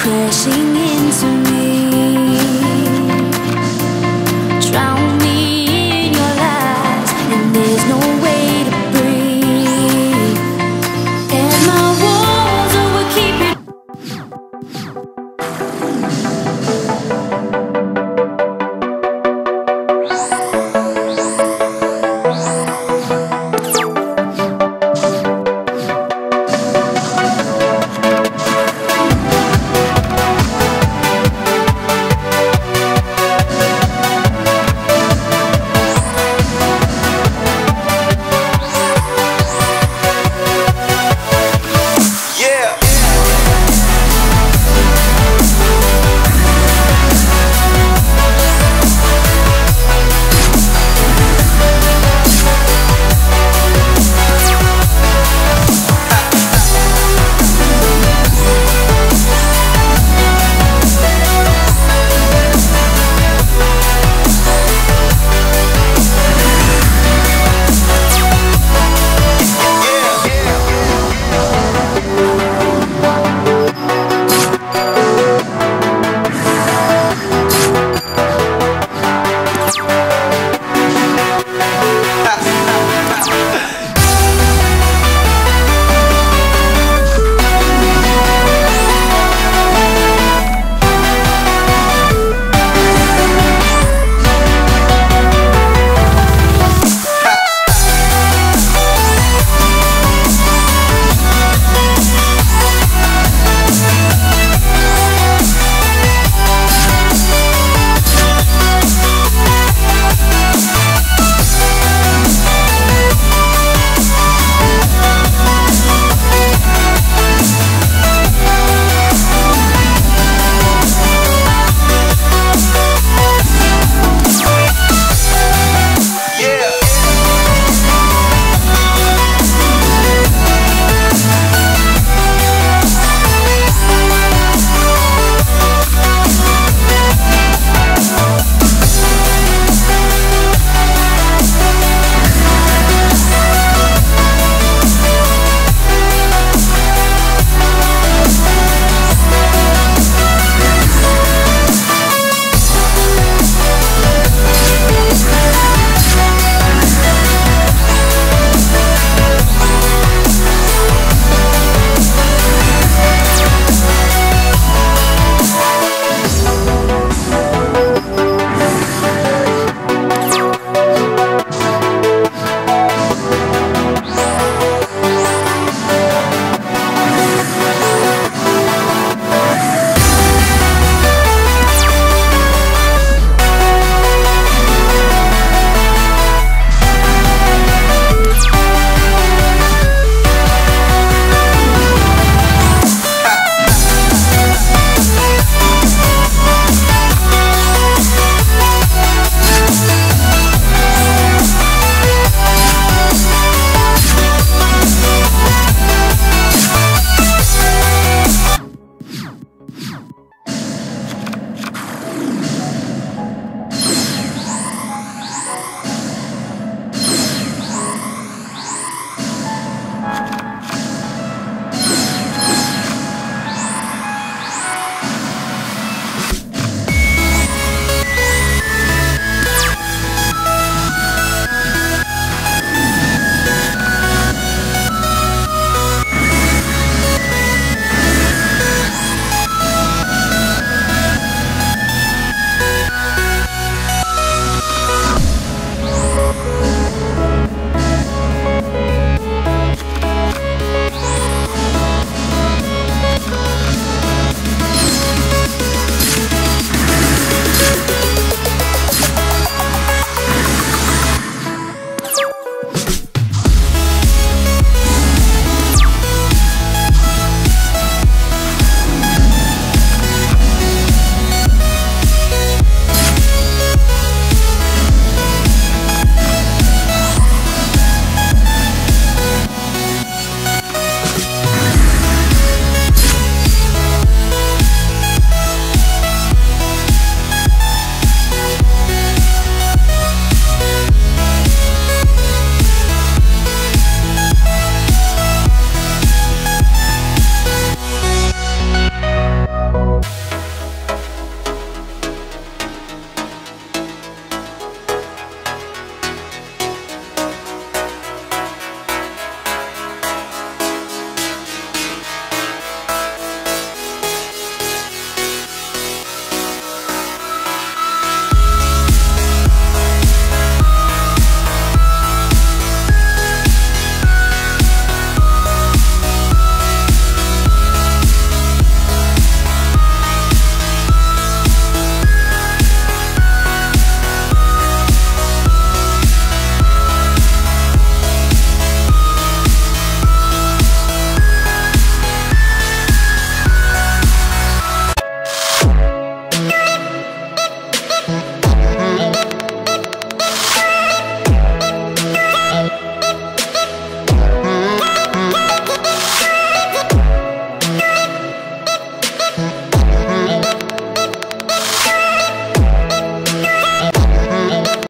快醒！